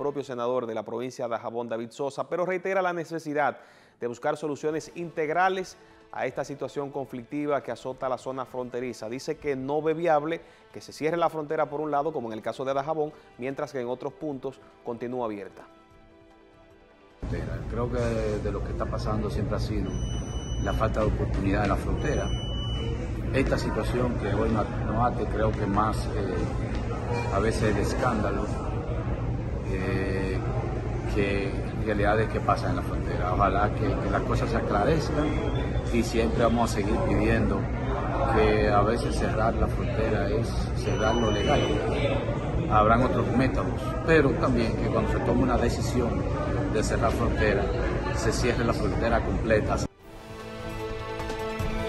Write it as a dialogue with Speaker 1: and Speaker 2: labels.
Speaker 1: propio senador de la provincia de Jabón, David Sosa, pero reitera la necesidad de buscar soluciones integrales a esta situación conflictiva que azota la zona fronteriza. Dice que no ve viable que se cierre la frontera por un lado, como en el caso de Dajabón, mientras que en otros puntos continúa abierta.
Speaker 2: Creo que de lo que está pasando siempre ha sido la falta de oportunidad de la frontera. Esta situación que hoy no hace, creo que más eh, a veces de escándalo que realidades que pasan en la frontera. Ojalá que, que las cosas se aclarezcan y siempre vamos a seguir pidiendo que a veces cerrar la frontera es cerrar lo legal. Habrán otros métodos, pero también que cuando se tome una decisión de cerrar frontera, se cierre la frontera completa.